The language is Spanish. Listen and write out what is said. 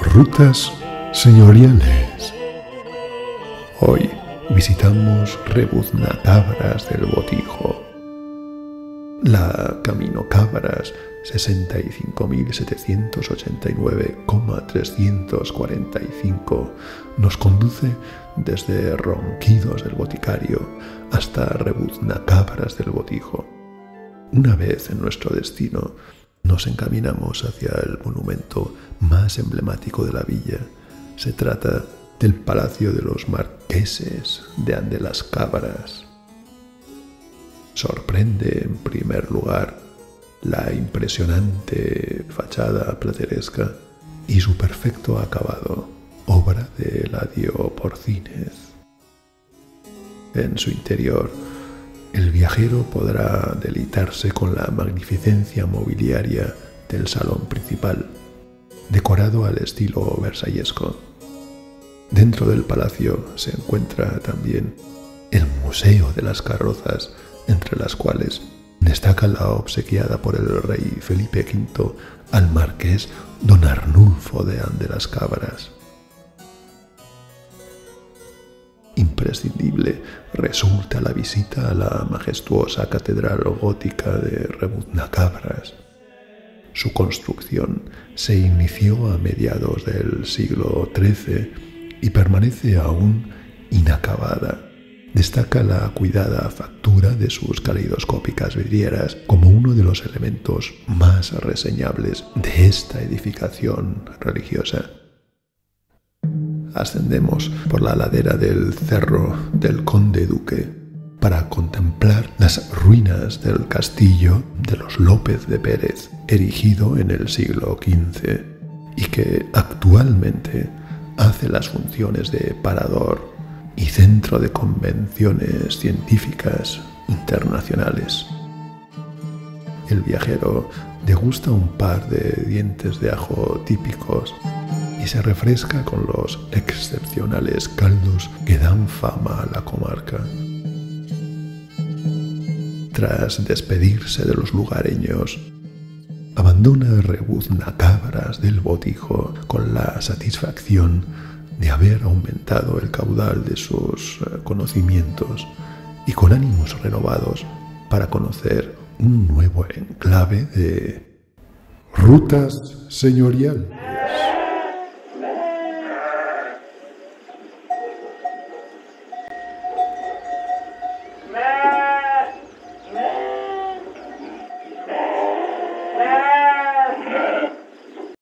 Rutas señoriales. Hoy visitamos Rebuznacabras del Botijo. La Camino Cabras 65.789,345 nos conduce desde Ronquidos del Boticario hasta Rebuznacabras del Botijo. Una vez en nuestro destino, nos encaminamos hacia el monumento más emblemático de la villa. Se trata del Palacio de los Marqueses de Ande las Cámaras. Sorprende en primer lugar la impresionante fachada plateresca y su perfecto acabado, obra de Eladio Porcínez. En su interior, el viajero podrá deleitarse con la magnificencia mobiliaria del salón principal, decorado al estilo versallesco. Dentro del palacio se encuentra también el Museo de las Carrozas, entre las cuales destaca la obsequiada por el rey Felipe V al marqués don Arnulfo de Ande las Cabras. Imprescindible resulta la visita a la majestuosa catedral gótica de Rebuznacabras. Su construcción se inició a mediados del siglo XIII y permanece aún inacabada. Destaca la cuidada factura de sus caleidoscópicas vidrieras como uno de los elementos más reseñables de esta edificación religiosa ascendemos por la ladera del cerro del Conde Duque para contemplar las ruinas del castillo de los López de Pérez, erigido en el siglo XV y que actualmente hace las funciones de parador y centro de convenciones científicas internacionales. El viajero degusta un par de dientes de ajo típicos y se refresca con los excepcionales caldos que dan fama a la comarca. Tras despedirse de los lugareños, abandona Rebuznacabras del Botijo con la satisfacción de haber aumentado el caudal de sus eh, conocimientos y con ánimos renovados para conocer un nuevo enclave de rutas señorial.